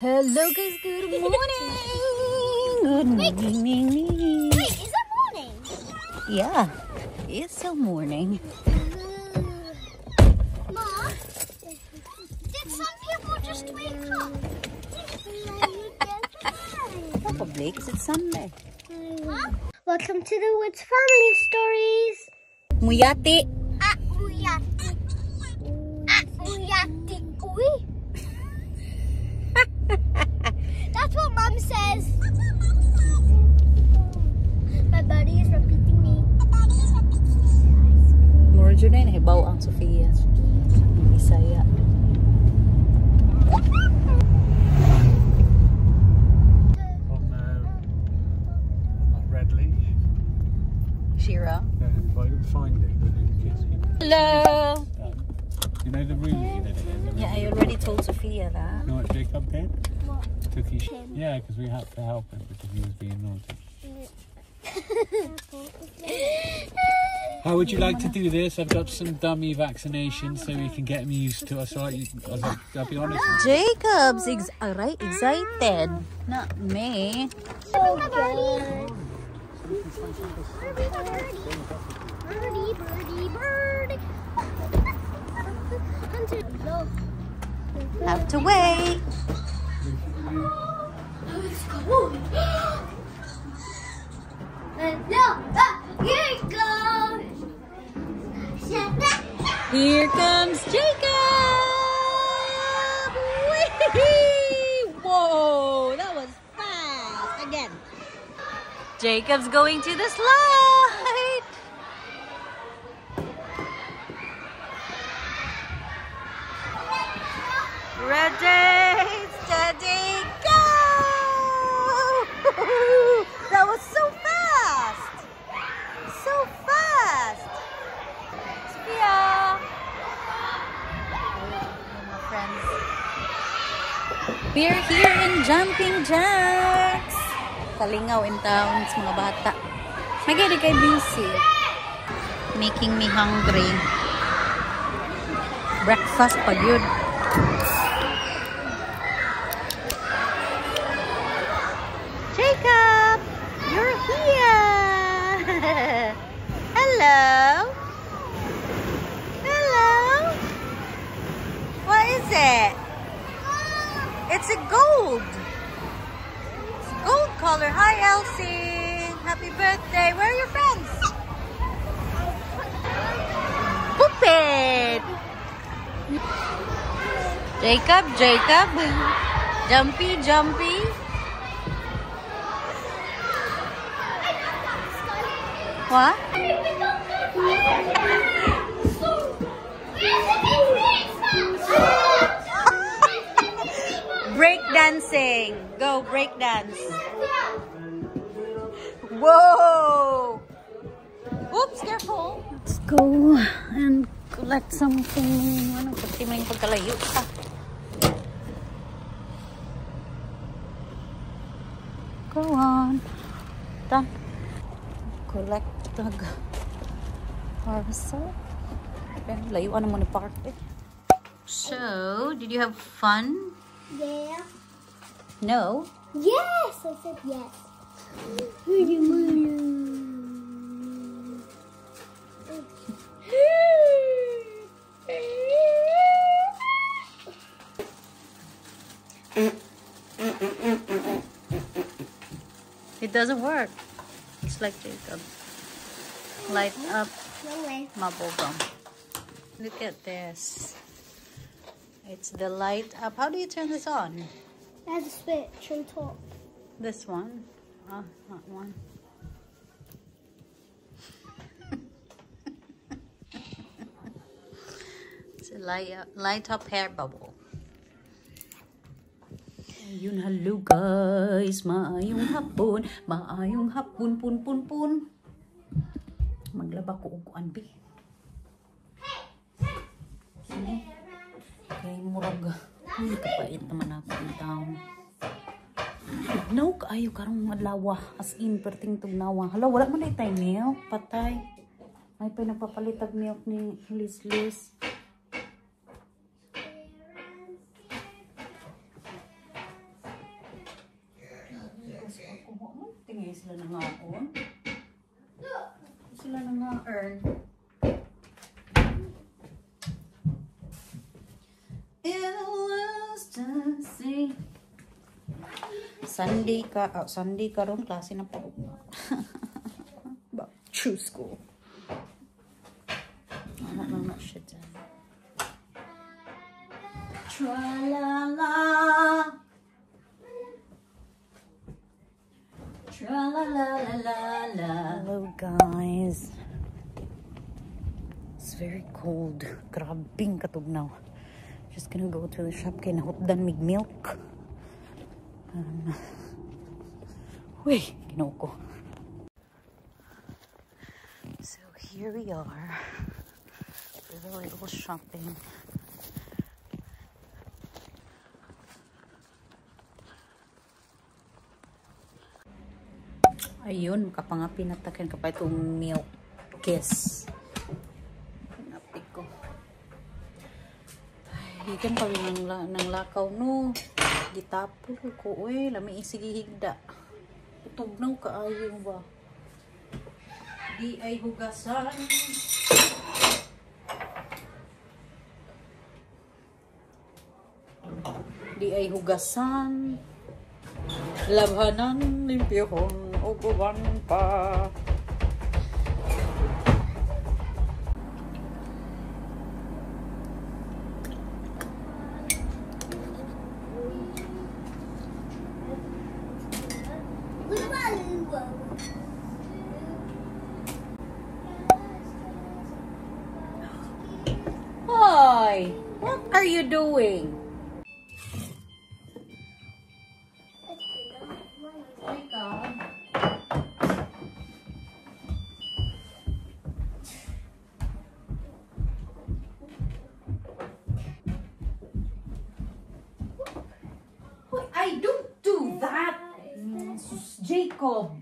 Hello guys, good morning! Good morning! Wait, is it morning? Yeah, it's still morning. Ma, did some people just wake up? Probably because it's Sunday. Huh? Welcome to the Woods Family Stories. Muyati! Muro dyan na yun, hibaw ang Sophia. Isaya. on, um, on that red leash. Shira. Yeah, if I can find it, then the kids can. Hello! You know the room you did it in? Yeah, I already told Sophia that. You know what Jacob did? What? Took his. Yeah, because we had to help him because he was being naughty. How would you like to do this? I've got some dummy vaccinations so we can get him used to us. Right? I'll, I'll be honest. Jacob's ex uh, right, excited. Not me. So good. Birdie, birdie, bird. Hunter, no. Have to wait. Let's go. And no, Here comes Jacob! Whee! Whoa, that was fast. Again. Jacob's going to the slide. Ready, We're here in Jumping Jacks. Kalingaw in town sa mga bata. Maganda kay busy. Making me hungry. Breakfast pa yun. Jacob! You're here! It's a gold! It's gold color. Hi, Elsie! Happy birthday! Where are your friends? Puppet! Jacob, Jacob! Jumpy, jumpy! What? Break dancing. Go break dance. Whoa! Oops, careful. Let's go and collect something. Ano, pati mo yung pagkalayo pa. Go on. Done. Collect tag parcel. Pero layuan naman ni park eh. So, did you have fun? Yeah. No. Yes, I said yes. It doesn't work. It's like Jacob. Light up bubble gum. Look at this. It's the light up. How do you turn this on? There's a switch on top. This one. Ah, not one. it's a light up, light up hair bubble. Ayun, hello guys. Maayong hapon. Maayong hapon, pun, pun, pun. Maglaba ko og kuan bi. Sige. Kay murag. Ay, kapait naman ako town. No, kaayo karong madlawa. As in, perting tugnawa. Hala, wala man na tayo milk. Patay. May pa nagpapalitag milk ni Liz Liz. Sunday ka, oh, Sunday ka ron, klase na po. ba, true school. Ano lang na siya dyan. Tra-la-la. Tra-la-la-la-la-la. Hello guys. It's very cold. Grabing katugnaw. Just gonna go to the shop and kay nahutdan mig milk. Um, Uy, ginoo ko. So here we are for the little shopping. Ayun, kapangapi na takin kapay itong milk kiss. Pinapi ko. Ay, ikan pa rin ng, ng lakaw no. Gitapo ko. Uy, lami isigihigda. Utugnaw kaayo ba? Di ay hugasan. Di ay hugasan. Labhanan limpyahon uguban pa. Hoy! What are you doing? I don't do that! Jacob!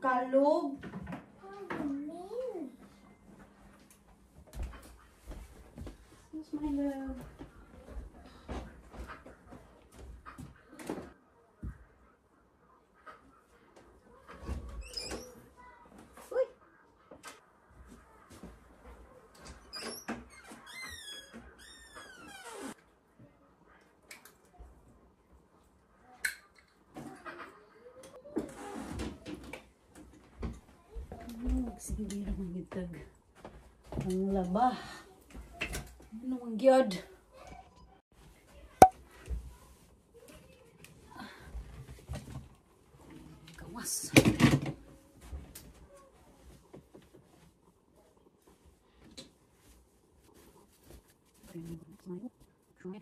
Kalog! My love? Uy! Oh, sige naman gitag. Ang laba. Gyud? Gawas. Try.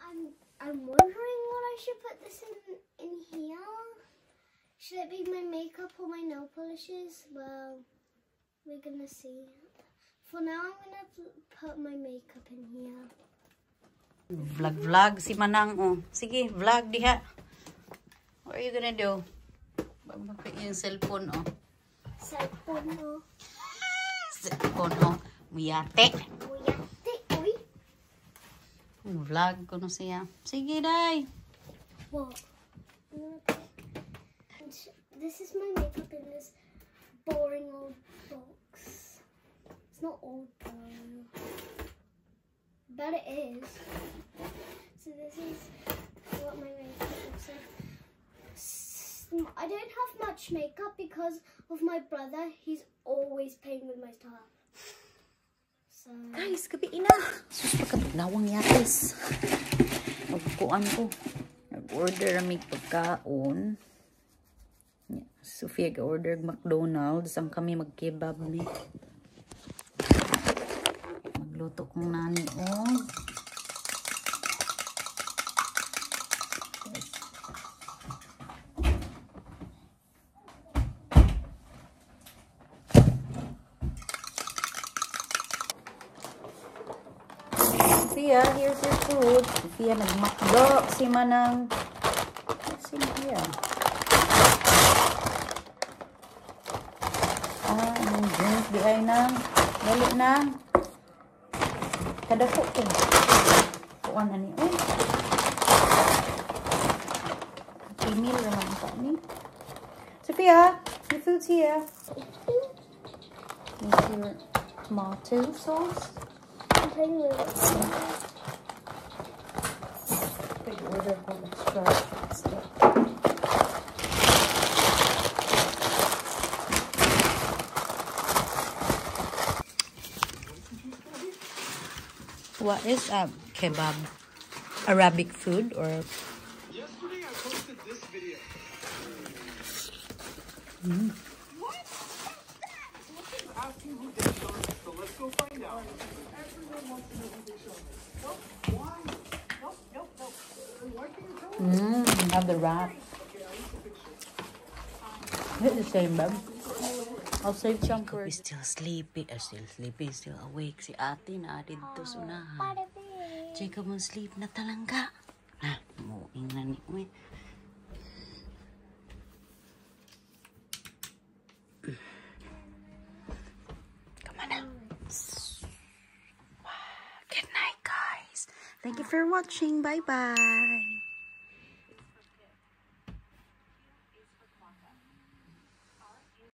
I'm I'm wondering what I should put this in in here. Should it be my makeup or my nail polishes? Well, we're gonna see. For now, I'm gonna put my makeup in here. Vlog vlog si Manang oh. Sige, vlog diha. What are you gonna do? Babaka yung cellphone oh. Cellphone mo. Cellphone oh. Muyate. Uyate. Uy. Vlog ko no siya. Sige, day. What? I'm gonna put- and This is my makeup in this boring old box. It's not old though. But it is. So this is what my makeup looks like. I don't have much makeup because of my brother. He's always playing with my stuff. So Guys, gabi ina. Sus, pagkatugnawang yates. Magkuan ko. Nag-order amig pagkaon. Sophia ga-order McDonald's. Ang kami mag-kebab ni. Magluto kong nani oh. Sophia, here's your food. Sophia, nagmakdo si Manang. Yan? Ah, ang drink di ay nang. Dali nang. Po ko. Kuan ani oy. Email naman ka ni. Sophia, your food's here. Here's your tomato sauce. I'm playing with it. Big order stuff. What is a kebab? Arabic food or Yesterday I posted this video. Asking who they are, so let's go find out. Everyone wants to know who they show. Nope. Why? Nope, nope, nope. Uh, Why can't you tell me? mm, have the wrap? It's the same, babe. I'll save chunk for still sleepy, uh, still sleepy, still awake. Si ate na dito sa unahan. Bada bing. Check mo sleep na talangga. Na, muing na ni Uy. Come on now. Good night, guys. Thank you for watching. Bye-bye.